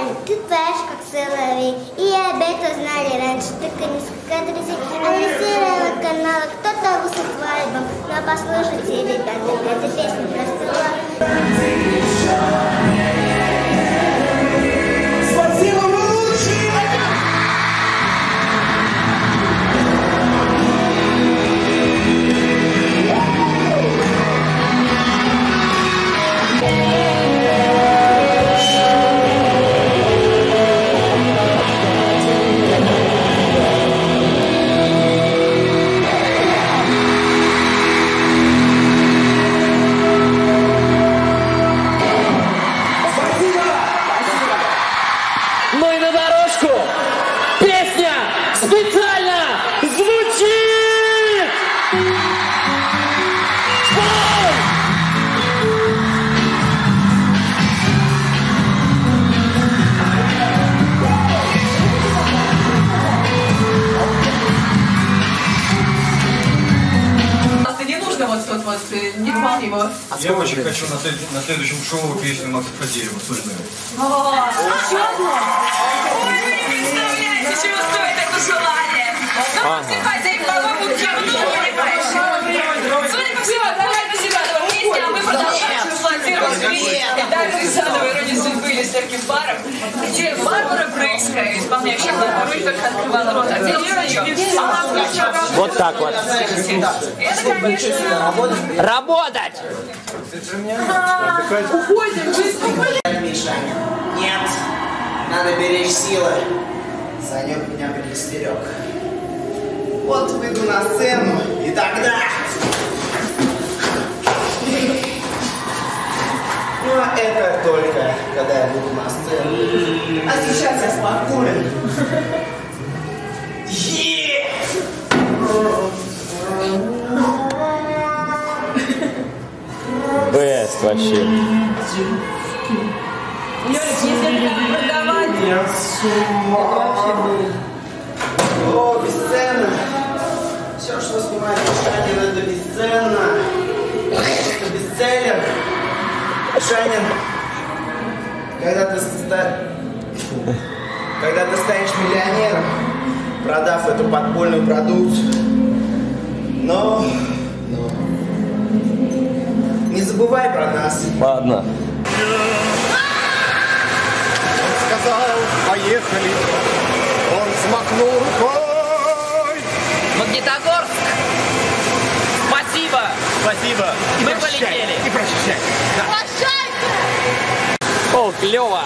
Правильно, ты поешь как соловей. И об этом знали раньше, только несколько друзей. А на серого канала кто-то свадьбам. Ну а послушайте, ребята, эта песня простыла. Нужно вот тут вот, не вполне его. Я очень хочу на, след- на следующем шоу песню Макса Фадеева сольную. Ой, вы не представляете, чего стоит это желание. Ну, Максим Фадеев, по-моему, говно, понимаешь? Судя по всему, давай на себя песня, а мы продолжаем эксплуатировать. Дальше заново ирония судьбы легким паром, где Барбара Брейская, исполняющая главную роль, только открывала рот. А дело в чем? Она включала... Вот так вот. Это, конечно, Работать! Мишаня. Нет, надо беречь силы. Санек меня предостерег. Вот выйду на сцену, и тогда... только, когда я буду на сцене. А сейчас я спокоен. Бест вообще. Я с ума. О, бесценно. Все, что снимает Шанин, это бесценно. Это бестселлер. Шанин, когда ты, ста- когда ты станешь миллионером, продав эту подпольную продукцию, но, но не забывай про нас. Ладно. Сказал, поехали. Он смахнул рукой. Магнитогорск! Спасибо! Спасибо. И Мы прощай. полетели. И прощай. О, клево!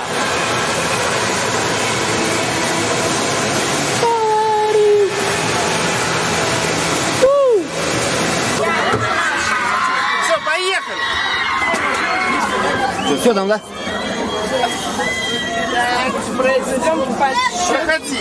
Все, поехали. Что, все там, да? Проходи.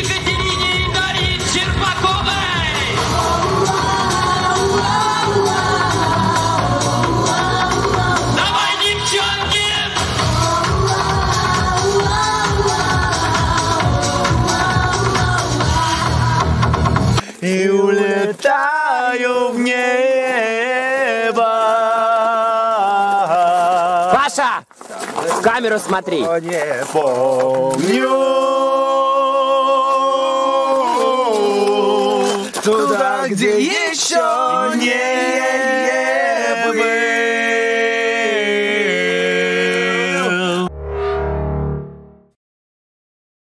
И улетаю в небо. Паша! В камеру смотри! Не помню. Туда, где еще